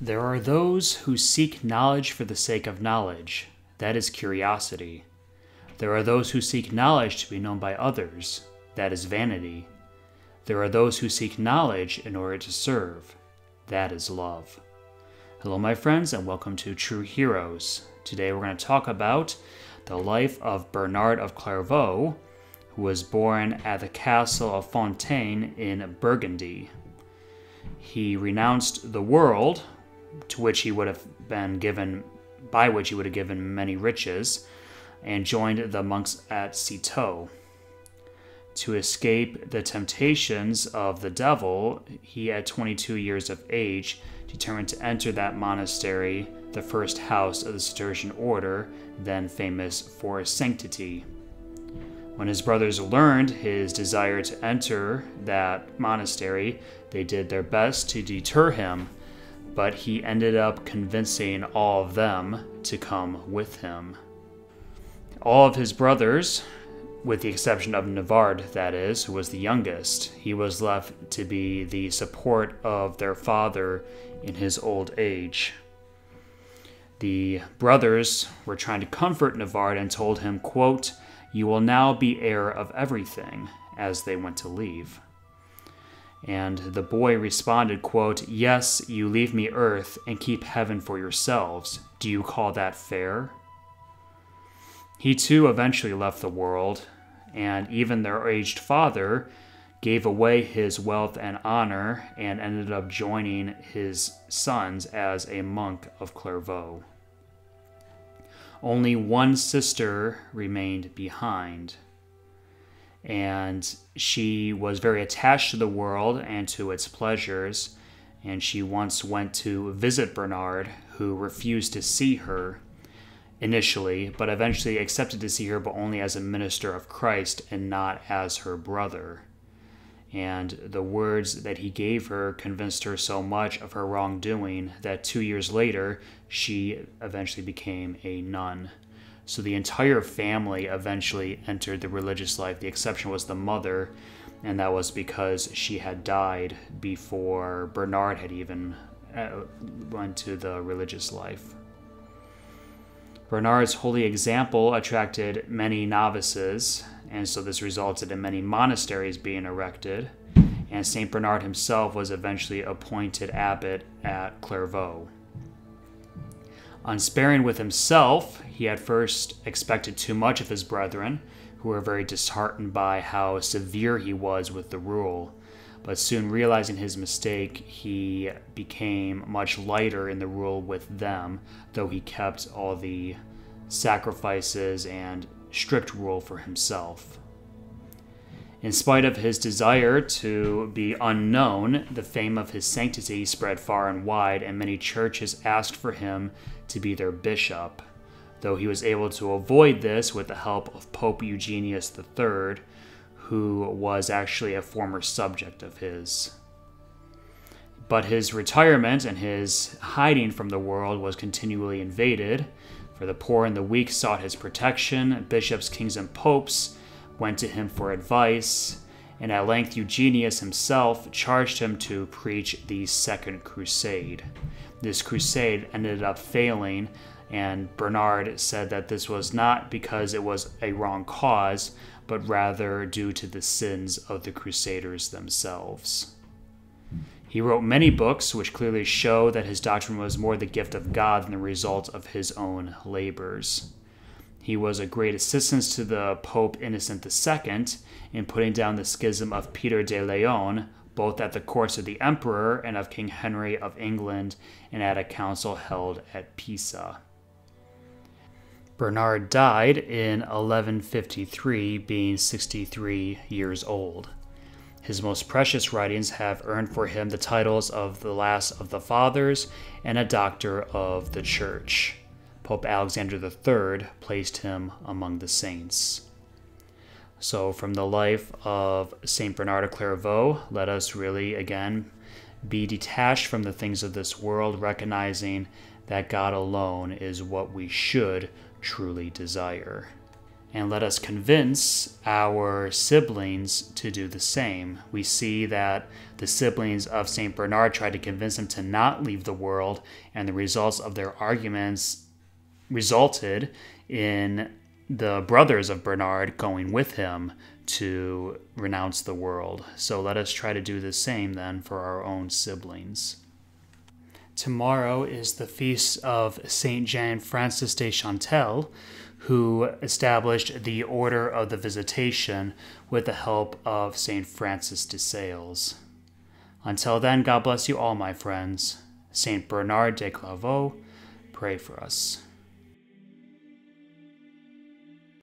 There are those who seek knowledge for the sake of knowledge. That is curiosity. There are those who seek knowledge to be known by others. That is vanity. There are those who seek knowledge in order to serve. That is love. Hello, my friends, and welcome to True Heroes. Today we're going to talk about the life of Bernard of Clairvaux, who was born at the castle of Fontaine in Burgundy. He renounced the world, to which he would have been given, by which he would have given many riches, and joined the monks at Citeaux. To escape the temptations of the devil, he, at 22 years of age, determined to enter that monastery, the first house of the Cistercian order, then famous for sanctity. When his brothers learned his desire to enter that monastery, they did their best to deter him, but he ended up convincing all of them to come with him. All of his brothers, with the exception of Navard, that is, who was the youngest, he was left to be the support of their father in his old age. The brothers were trying to comfort Navard and told him, quote, You will now be heir of everything, as they went to leave. And the boy responded, quote, Yes, you leave me earth and keep heaven for yourselves. Do you call that fair? He too eventually left the world, and even their aged father gave away his wealth and honor and ended up joining his sons as a monk of Clairvaux. Only one sister remained behind, and she was very attached to the world and to its pleasures. And she once went to visit Bernard, who refused to see her initially, but eventually accepted to see her, but only as a minister of Christ and not as her brother. And the words that he gave her convinced her so much of her wrongdoing that two years later, she eventually became a nun. So the entire family eventually entered the religious life. The exception was the mother, and that was because she had died before Bernard had even uh, went to the religious life. Bernard's holy example attracted many novices, and so this resulted in many monasteries being erected. And St. Bernard himself was eventually appointed abbot at Clairvaux. Unsparing with himself, he at first expected too much of his brethren, who were very disheartened by how severe he was with the rule. But soon realizing his mistake, he became much lighter in the rule with them, though he kept all the sacrifices and strict rule for himself. In spite of his desire to be unknown, the fame of his sanctity spread far and wide, and many churches asked for him to be their bishop, though he was able to avoid this with the help of Pope Eugenius III, who was actually a former subject of his. But his retirement and his hiding from the world was continually invaded, for the poor and the weak sought his protection. Bishops, kings, and popes went to him for advice, and at length Eugenius himself charged him to preach the Second Crusade. This crusade ended up failing, and Bernard said that this was not because it was a wrong cause, but rather due to the sins of the Crusaders themselves. He wrote many books which clearly show that his doctrine was more the gift of God than the result of his own labors. He was a great assistance to the Pope Innocent II in putting down the schism of Peter de Leon, both at the courts of the emperor and of King Henry of England, and at a council held at Pisa. Bernard died in 1153, being 63 years old. His most precious writings have earned for him the titles of the last of the fathers and a doctor of the church. Pope Alexander III placed him among the saints. So, from the life of St. Bernard of Clairvaux, let us really, again, be detached from the things of this world, recognizing that God alone is what we should truly desire. and let us convince our siblings to do the same. We see that the siblings of St. Bernard tried to convince him to not leave the world, and the results of their arguments resulted in the brothers of Bernard going with him to renounce the world. So let us try to do the same then for our own siblings. Tomorrow is the feast of Saint Jean Francis de Chantal, who established the Order of the Visitation with the help of Saint Francis de Sales. Until then, God bless you all, my friends. Saint Bernard de Clairvaux, pray for us.